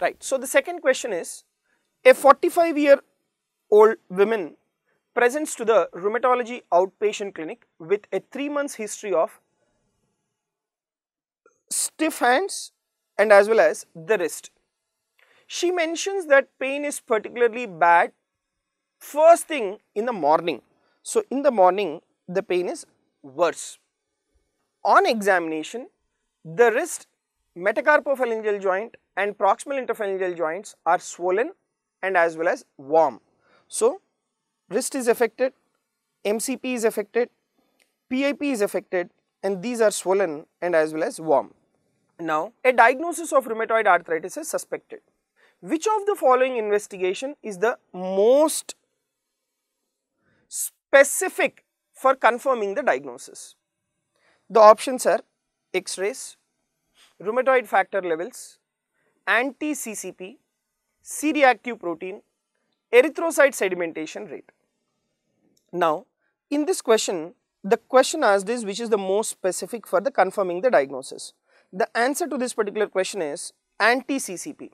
Right. So, the second question is a 45 year old woman presents to the rheumatology outpatient clinic with a 3 months history of stiff hands and as well as the wrist. She mentions that pain is particularly bad first thing in the morning. So, in the morning the pain is worse. On examination, the wrist metacarpophalangeal joint and proximal interphalangeal joints are swollen and as well as warm. So, wrist is affected, MCP is affected, PIP is affected and these are swollen and as well as warm. Now, a diagnosis of rheumatoid arthritis is suspected. Which of the following investigation is the most specific for confirming the diagnosis? The options are X-rays, rheumatoid factor levels, anti-CCP, C-reactive protein, erythrocyte sedimentation rate. Now, in this question, the question asked is which is the most specific for the confirming the diagnosis. The answer to this particular question is anti-CCP,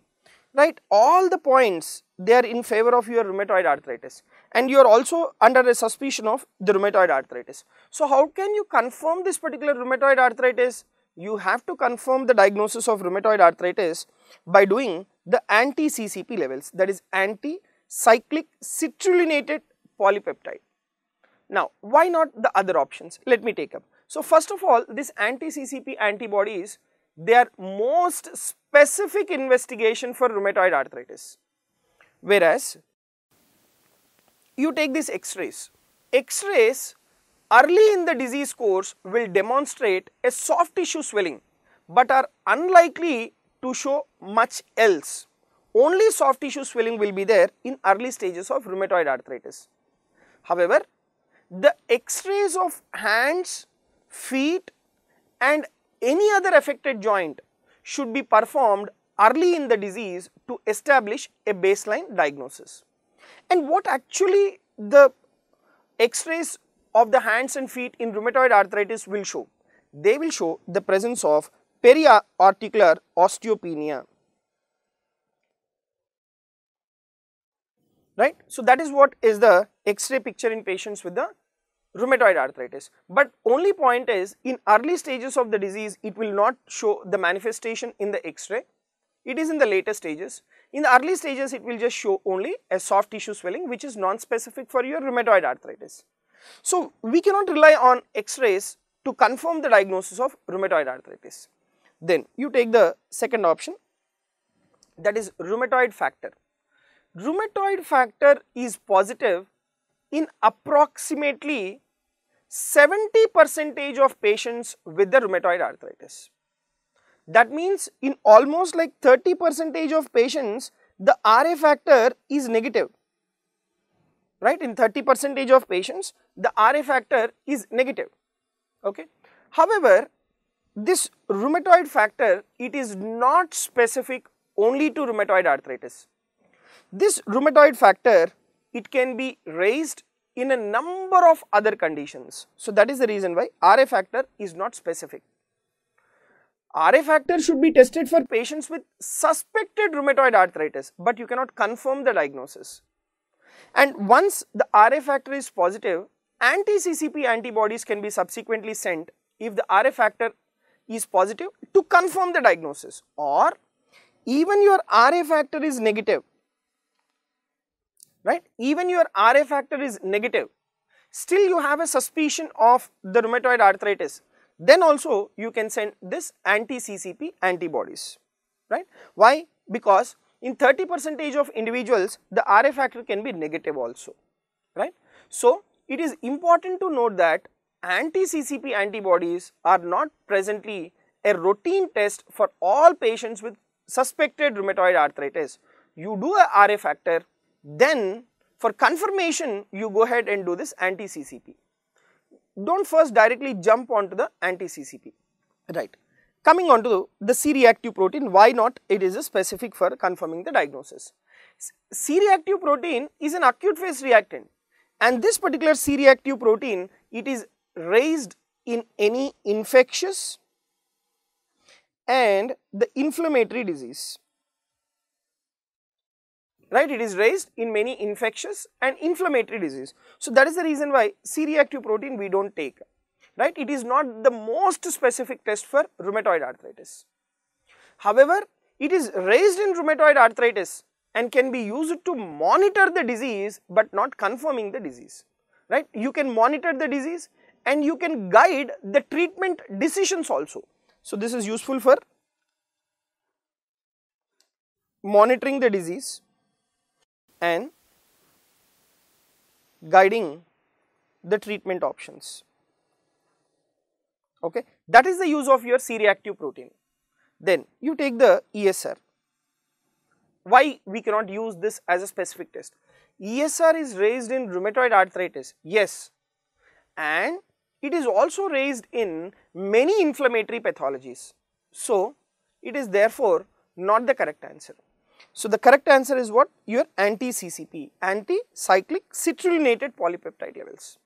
right? All the points they are in favor of your rheumatoid arthritis and you are also under a suspicion of the rheumatoid arthritis. So, how can you confirm this particular rheumatoid arthritis? You have to confirm the diagnosis of rheumatoid arthritis by doing the anti-CCP levels that is anti-cyclic citrullinated polypeptide. Now, why not the other options? Let me take up. So, first of all this anti-CCP antibodies they are most specific investigation for rheumatoid arthritis. Whereas, you take this X-rays, X-rays early in the disease course will demonstrate a soft tissue swelling, but are unlikely to show much else. Only soft tissue swelling will be there in early stages of rheumatoid arthritis. However, the X-rays of hands, feet and any other affected joint should be performed early in the disease to establish a baseline diagnosis. And what actually the X-rays of the hands and feet in rheumatoid arthritis will show? They will show the presence of periarticular osteopenia. Right. So, that is what is the X-ray picture in patients with the rheumatoid arthritis. But only point is in early stages of the disease it will not show the manifestation in the x-ray, it is in the later stages. In the early stages it will just show only a soft tissue swelling which is non-specific for your rheumatoid arthritis. So, we cannot rely on x-rays to confirm the diagnosis of rheumatoid arthritis. Then you take the second option that is rheumatoid factor. Rheumatoid factor is positive in approximately 70 percentage of patients with the rheumatoid arthritis. That means in almost like 30 percentage of patients the RA factor is negative, right in 30 percentage of patients the RA factor is negative, okay. However, this rheumatoid factor it is not specific only to rheumatoid arthritis. This rheumatoid factor it can be raised in a number of other conditions. So, that is the reason why RA factor is not specific. RA factor should be tested for patients with suspected rheumatoid arthritis, but you cannot confirm the diagnosis. And once the RA factor is positive, anti-CCP antibodies can be subsequently sent if the RA factor is positive to confirm the diagnosis. Or even your RA factor is negative right? Even your RA factor is negative still you have a suspicion of the rheumatoid arthritis then also you can send this anti-CCP antibodies right? Why? Because in 30 percentage of individuals the RA factor can be negative also right so it is important to note that anti-CCP antibodies are not presently a routine test for all patients with suspected rheumatoid arthritis you do a RA factor then for confirmation you go ahead and do this anti-CCP. Do not first directly jump onto the anti-CCP, right. Coming on to the C-reactive protein, why not? It is a specific for confirming the diagnosis. C-reactive protein is an acute phase reactant. And this particular C-reactive protein it is raised in any infectious and the inflammatory disease. Right? It is raised in many infectious and inflammatory disease. So, that is the reason why C-reactive protein we do not take right it is not the most specific test for rheumatoid arthritis. However, it is raised in rheumatoid arthritis and can be used to monitor the disease but not confirming the disease right. You can monitor the disease and you can guide the treatment decisions also. So, this is useful for monitoring the disease and guiding the treatment options. Okay. That is the use of your C-reactive protein. Then you take the ESR. Why we cannot use this as a specific test? ESR is raised in rheumatoid arthritis, yes, and it is also raised in many inflammatory pathologies. So, it is therefore not the correct answer. So, the correct answer is what? Your anti-CCP, anti-cyclic citrullinated polypeptide levels.